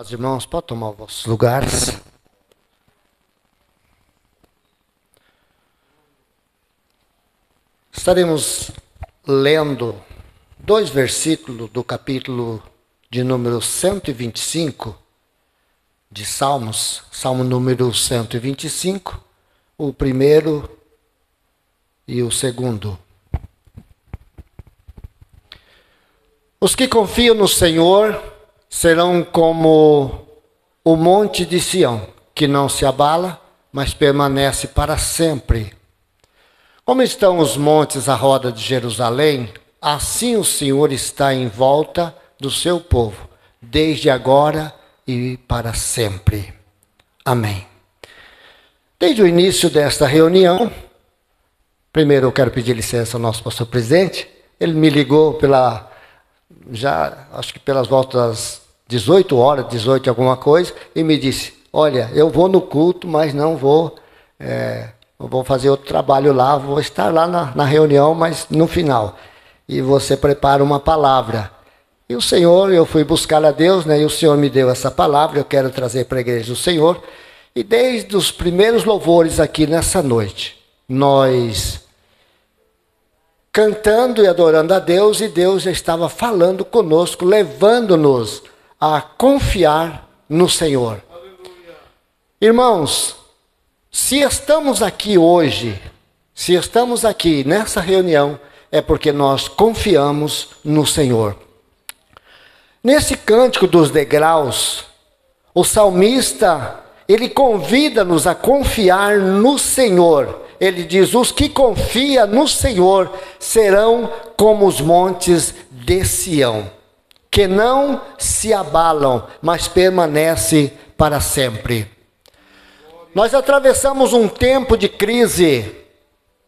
Os irmãos, podem tomar os vossos lugares. Estaremos lendo dois versículos do capítulo de número 125 de Salmos, Salmo número 125, o primeiro e o segundo. Os que confiam no Senhor serão como o monte de Sião, que não se abala, mas permanece para sempre. Como estão os montes à roda de Jerusalém, assim o Senhor está em volta do seu povo, desde agora e para sempre. Amém. Desde o início desta reunião, primeiro eu quero pedir licença ao nosso pastor presidente. Ele me ligou pela já acho que pelas voltas 18 horas, 18 alguma coisa, e me disse: Olha, eu vou no culto, mas não vou, é, vou fazer outro trabalho lá, vou estar lá na, na reunião, mas no final. E você prepara uma palavra. E o Senhor, eu fui buscar a Deus, né? E o Senhor me deu essa palavra, eu quero trazer para a igreja do Senhor. E desde os primeiros louvores aqui nessa noite, nós cantando e adorando a Deus, e Deus já estava falando conosco, levando-nos a confiar no Senhor. Irmãos, se estamos aqui hoje, se estamos aqui nessa reunião, é porque nós confiamos no Senhor. Nesse cântico dos degraus, o salmista, ele convida-nos a confiar no Senhor. Ele diz: Os que confiam no Senhor serão como os montes de Sião que não se abalam, mas permanece para sempre. Nós atravessamos um tempo de crise,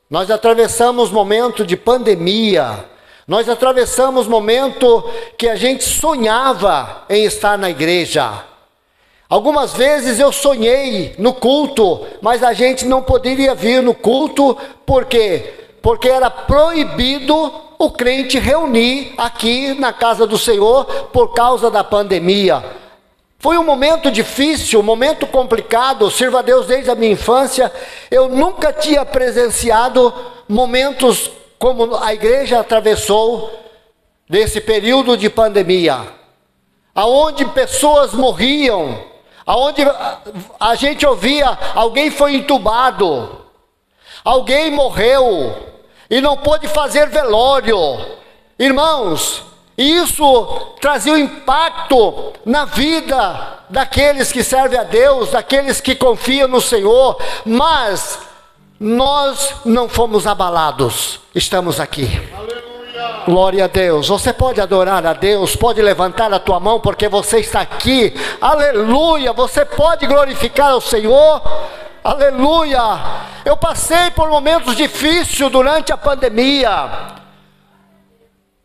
nós atravessamos momento de pandemia, nós atravessamos momento que a gente sonhava em estar na igreja. Algumas vezes eu sonhei no culto, mas a gente não poderia vir no culto, por quê? Porque era proibido o crente reunir aqui na casa do Senhor por causa da pandemia. Foi um momento difícil, um momento complicado. Sirva a Deus desde a minha infância. Eu nunca tinha presenciado momentos como a igreja atravessou nesse período de pandemia, aonde pessoas morriam, aonde a gente ouvia alguém foi entubado, alguém morreu, e não pôde fazer velório. Irmãos, isso trazia um impacto na vida daqueles que servem a Deus, daqueles que confiam no Senhor, mas nós não fomos abalados, estamos aqui. Aleluia. Glória a Deus. Você pode adorar a Deus, pode levantar a tua mão porque você está aqui. Aleluia. Você pode glorificar o Senhor. Aleluia! Eu passei por momentos difíceis durante a pandemia.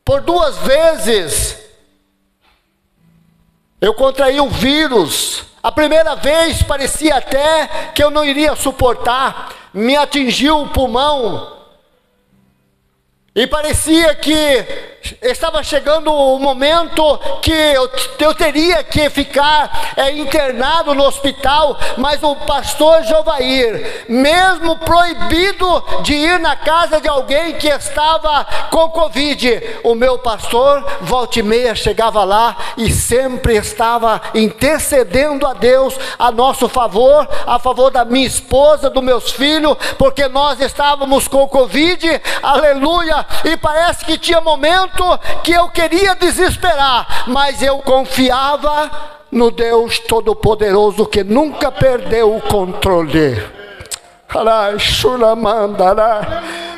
Por duas vezes eu contraí o vírus. A primeira vez parecia até que eu não iria suportar. Me atingiu o pulmão. E parecia que estava chegando o momento que eu, eu teria que ficar é, internado no hospital, mas o pastor Jovair, mesmo proibido de ir na casa de alguém que estava com Covid, o meu pastor, volta e meia, chegava lá e sempre estava intercedendo a Deus a nosso favor, a favor da minha esposa, dos meus filhos, porque nós estávamos com Covid, aleluia, e parece que tinha momento que eu queria desesperar, mas eu confiava no Deus Todo-Poderoso que nunca perdeu o controle.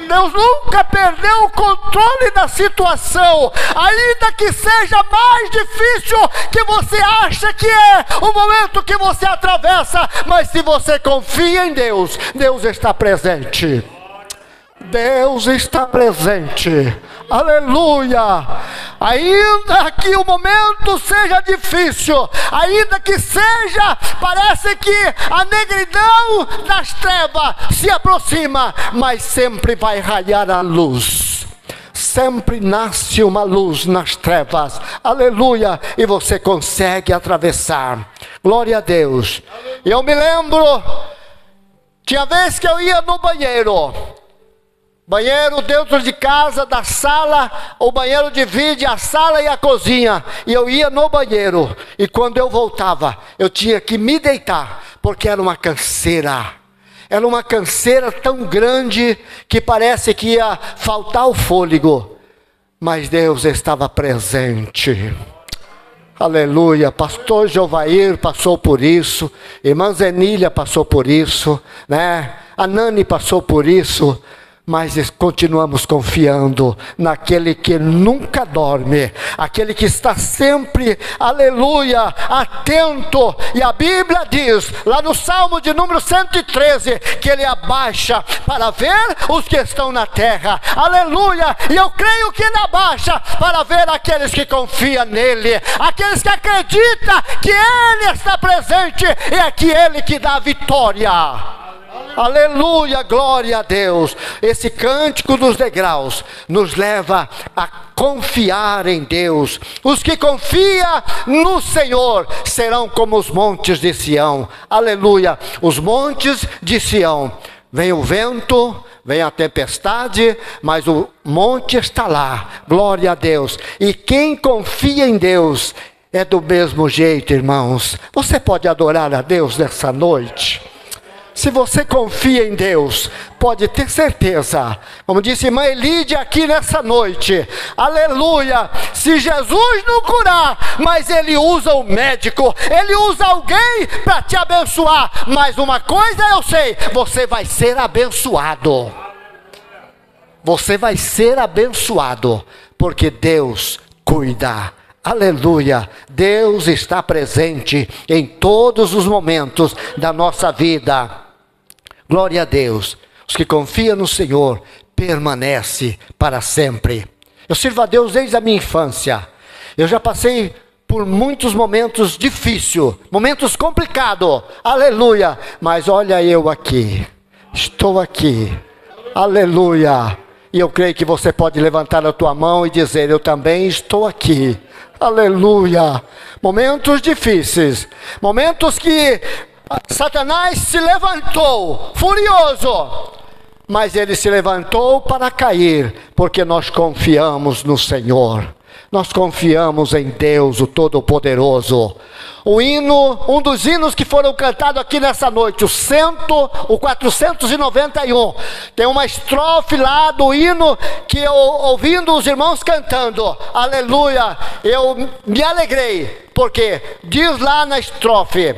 Deus nunca perdeu o controle da situação, ainda que seja mais difícil que você acha que é o momento que você atravessa, mas se você confia em Deus, Deus está presente. Deus está presente. Aleluia! Ainda que o momento seja difícil, ainda que seja, parece que a negridão das trevas se aproxima, mas sempre vai raiar a luz sempre nasce uma luz nas trevas. Aleluia! E você consegue atravessar. Glória a Deus. Eu me lembro, tinha vez que eu ia no banheiro. Banheiro dentro de casa, da sala, o banheiro divide a sala e a cozinha. E eu ia no banheiro. E quando eu voltava, eu tinha que me deitar, porque era uma canseira. Era uma canseira tão grande que parece que ia faltar o fôlego. Mas Deus estava presente. Aleluia. Pastor Jovair passou por isso. Irmã Zenília passou por isso. Né? A Nani passou por isso mas continuamos confiando naquele que nunca dorme, aquele que está sempre, aleluia, atento. E a Bíblia diz, lá no Salmo de número 113, que ele abaixa para ver os que estão na terra, aleluia. E eu creio que ele abaixa para ver aqueles que confiam nele, aqueles que acreditam que ele está presente e é que ele que dá a vitória. Aleluia, glória a Deus. Esse cântico dos degraus nos leva a confiar em Deus. Os que confiam no Senhor serão como os montes de Sião. Aleluia. Os montes de Sião. Vem o vento, vem a tempestade, mas o monte está lá. Glória a Deus. E quem confia em Deus é do mesmo jeito, irmãos. Você pode adorar a Deus nessa noite. Se você confia em Deus, pode ter certeza, como disse irmã Elídia aqui nessa noite, aleluia. Se Jesus não curar, mas Ele usa o médico, Ele usa alguém para te abençoar. Mas uma coisa eu sei: você vai ser abençoado. Você vai ser abençoado, porque Deus cuida. Aleluia! Deus está presente em todos os momentos da nossa vida. Glória a Deus. Os que confiam no Senhor permanece para sempre. Eu sirvo a Deus desde a minha infância. Eu já passei por muitos momentos difíceis, momentos complicados. Aleluia! Mas olha eu aqui. Estou aqui. Aleluia! E eu creio que você pode levantar a tua mão e dizer: Eu também estou aqui. Aleluia! Momentos difíceis, momentos que Satanás se levantou, furioso, mas ele se levantou para cair, porque nós confiamos no Senhor. Nós confiamos em Deus, o Todo-Poderoso. O hino, um dos hinos que foram cantados aqui nessa noite, o cento, o 491, tem uma estrofe lá do hino que eu ouvindo os irmãos cantando, aleluia, eu me alegrei, porque diz lá na estrofe: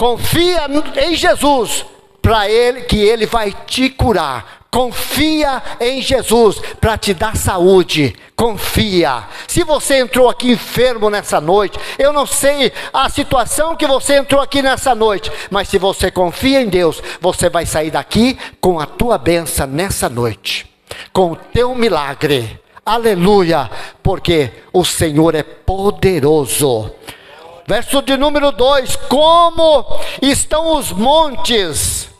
Confia em Jesus para ele que ele vai te curar. Confia em Jesus para te dar saúde. Confia. Se você entrou aqui enfermo nessa noite, eu não sei a situação que você entrou aqui nessa noite, mas se você confia em Deus, você vai sair daqui com a tua benção nessa noite, com o teu milagre. Aleluia, porque o Senhor é poderoso. Verso de número 2: Como estão os montes?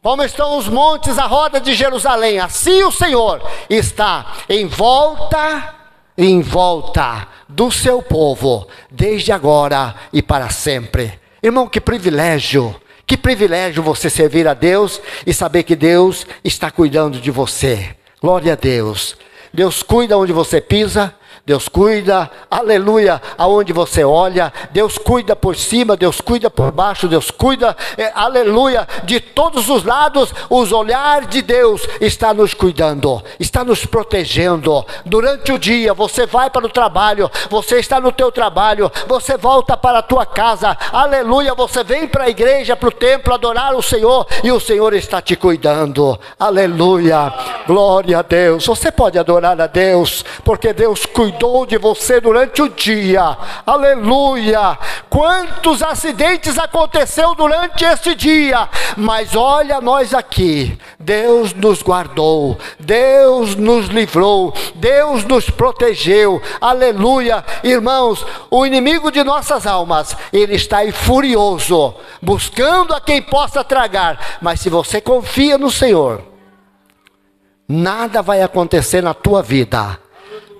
Como estão os montes à roda de Jerusalém? Assim o Senhor está em volta, em volta do seu povo, desde agora e para sempre. Irmão, que privilégio! Que privilégio você servir a Deus e saber que Deus está cuidando de você. Glória a Deus. Deus cuida onde você pisa, Deus cuida, aleluia, aonde você olha, Deus cuida por cima, Deus cuida por baixo, Deus cuida, é, aleluia, de todos os lados, os olhar de Deus está nos cuidando, está nos protegendo. Durante o dia, você vai para o trabalho, você está no teu trabalho, você volta para a tua casa, aleluia, você vem para a igreja, para o templo adorar o Senhor e o Senhor está te cuidando, aleluia, glória a Deus. Você pode adorar a Deus, porque Deus cuida cuidou de você durante o dia. Aleluia! Quantos acidentes aconteceu durante esse dia? Mas olha nós aqui. Deus nos guardou, Deus nos livrou, Deus nos protegeu. Aleluia! Irmãos, o inimigo de nossas almas, ele está aí furioso, buscando a quem possa tragar. Mas se você confia no Senhor, nada vai acontecer na tua vida,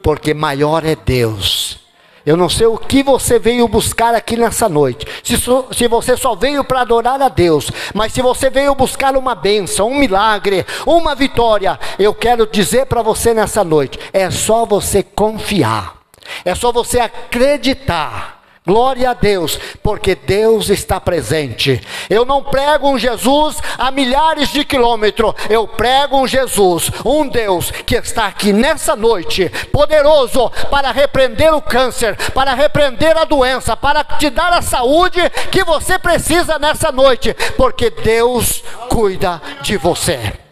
porque maior é Deus. Eu não sei o que você veio buscar aqui nessa noite. Se, se você só veio para adorar a Deus, mas se você veio buscar uma bênção, um milagre, uma vitória, eu quero dizer para você nessa noite: é só você confiar, é só você acreditar Glória a Deus, porque Deus está presente. Eu não prego um Jesus a milhares de quilômetros, eu prego um Jesus, um Deus que está aqui nessa noite, poderoso para repreender o câncer, para repreender a doença, para te dar a saúde que você precisa nessa noite, porque Deus cuida de você.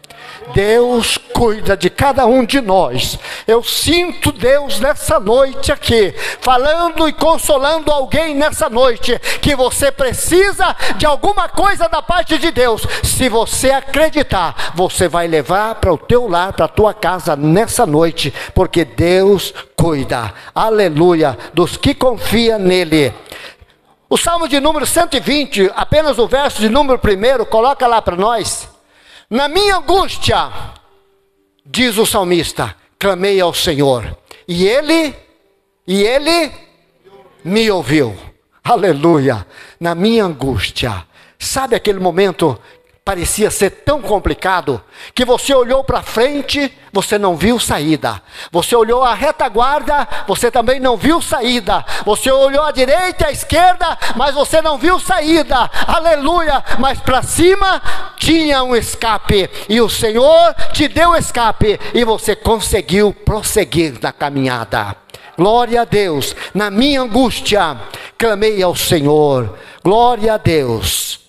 Deus cuida de cada um de nós. Eu sinto Deus nessa noite aqui, falando e consolando alguém nessa noite, que você precisa de alguma coisa da parte de Deus. Se você acreditar, você vai levar para o teu lar, para a tua casa nessa noite, porque Deus cuida, aleluia, dos que confiam nele. O Salmo de número 120, apenas o verso de número 1, coloca lá para nós. Na minha angústia, diz o salmista, clamei ao Senhor, e ele, e ele me ouviu. Aleluia. Na minha angústia. Sabe aquele momento parecia ser tão complicado que você olhou para frente, você não viu saída. Você olhou à retaguarda, você também não viu saída. Você olhou à direita, à esquerda, mas você não viu saída. Aleluia! Mas para cima tinha um escape e o Senhor te deu escape e você conseguiu prosseguir na caminhada. Glória a Deus. Na minha angústia, clamei ao Senhor. Glória a Deus.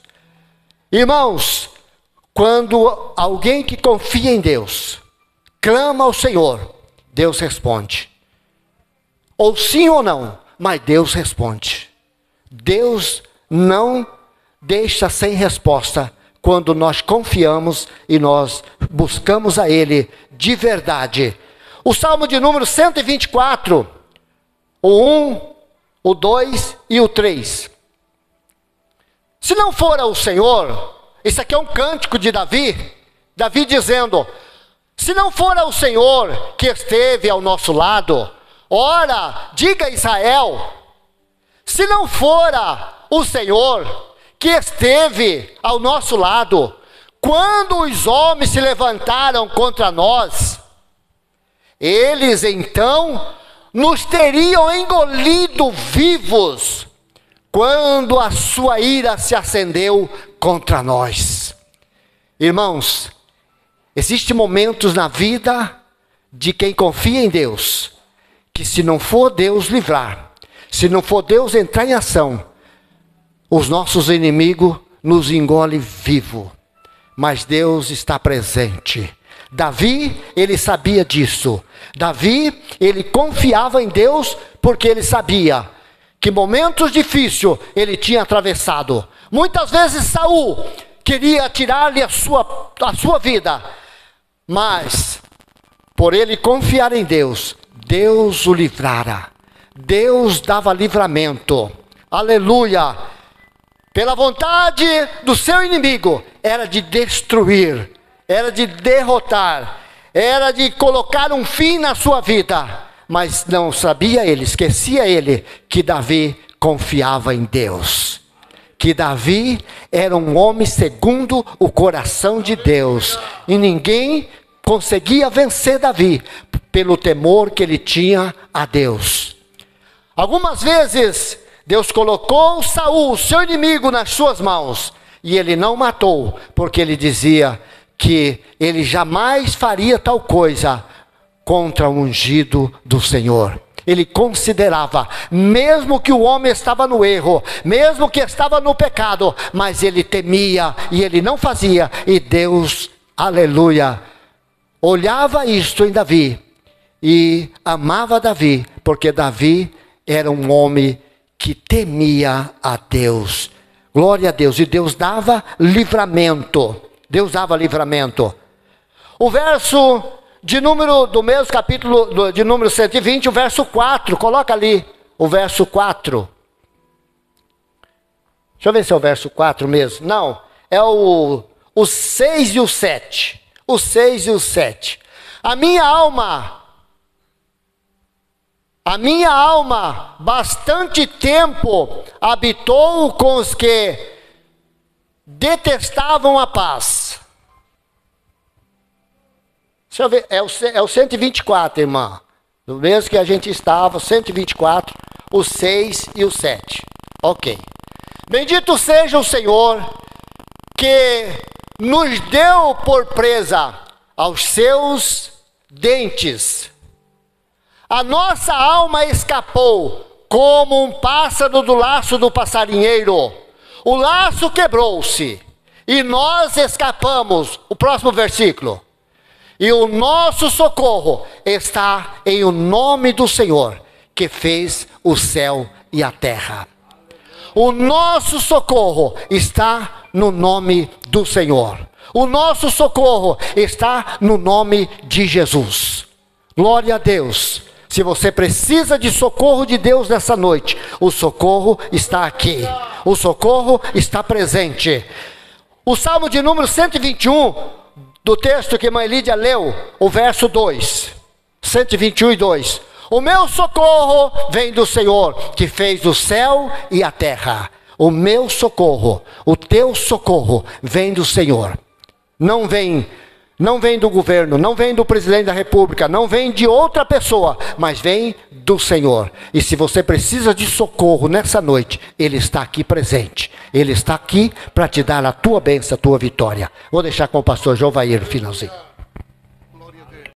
Irmãos, quando alguém que confia em Deus clama ao Senhor, Deus responde. Ou sim ou não, mas Deus responde. Deus não deixa sem resposta quando nós confiamos e nós buscamos a Ele de verdade. O Salmo de número 124, o 1, o 2 e o 3. Se não for o Senhor, isso aqui é um cântico de Davi, Davi dizendo: Se não for o Senhor que esteve ao nosso lado, ora, diga a Israel, se não fora o Senhor que esteve ao nosso lado, quando os homens se levantaram contra nós, eles então nos teriam engolido vivos quando a sua ira se acendeu contra nós. Irmãos, existem momentos na vida de quem confia em Deus, que se não for Deus livrar, se não for Deus entrar em ação, os nossos inimigos nos engolem vivo. Mas Deus está presente. Davi, ele sabia disso. Davi, ele confiava em Deus porque ele sabia que momentos difíceis ele tinha atravessado. Muitas vezes Saul queria tirar-lhe a sua, a sua vida, mas por ele confiar em Deus, Deus o livrara. Deus dava livramento. Aleluia! Pela vontade do seu inimigo, era de destruir, era de derrotar, era de colocar um fim na sua vida mas não sabia ele, esquecia ele que Davi confiava em Deus. Que Davi era um homem segundo o coração de Deus. E ninguém conseguia vencer Davi pelo temor que ele tinha a Deus. Algumas vezes Deus colocou Saul, seu inimigo, nas suas mãos, e ele não matou, porque ele dizia que ele jamais faria tal coisa contra o ungido do Senhor. Ele considerava, mesmo que o homem estava no erro, mesmo que estava no pecado, mas ele temia e ele não fazia, e Deus, aleluia, olhava isto em Davi e amava Davi, porque Davi era um homem que temia a Deus. Glória a Deus, e Deus dava livramento. Deus dava livramento. O verso de número do mesmo capítulo de número 120, o verso 4, coloca ali o verso 4. Deixa eu ver se é o verso 4 mesmo. Não, é o, o 6 e o 7. O 6 e o 7. A minha alma, a minha alma, bastante tempo habitou com os que detestavam a paz. Deixa eu ver, é o, é o 124, irmã. Do mesmo que a gente estava, 124, o 6 e o 7. Ok. Bendito seja o Senhor que nos deu por presa aos seus dentes. A nossa alma escapou como um pássaro do laço do passarinheiro. O laço quebrou-se e nós escapamos. O próximo versículo. E o nosso socorro está em o nome do Senhor, que fez o céu e a terra. O nosso socorro está no nome do Senhor. O nosso socorro está no nome de Jesus. Glória a Deus. Se você precisa de socorro de Deus nessa noite, o socorro está aqui. O socorro está presente. O Salmo de número 121, do texto que mãe Lídia leu, o verso 2. 121 e 2. O meu socorro vem do Senhor, que fez o céu e a terra. O meu socorro, o teu socorro vem do Senhor. Não vem não vem do governo, não vem do presidente da república, não vem de outra pessoa, mas vem do Senhor. E se você precisa de socorro nessa noite, Ele está aqui presente. Ele está aqui para te dar a tua bênção, a tua vitória. Vou deixar com o pastor João Vair no finalzinho.